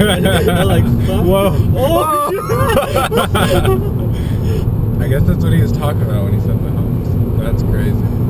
Like. Whoa. Oh! I guess that's what he was talking about when he said the homes. That's crazy.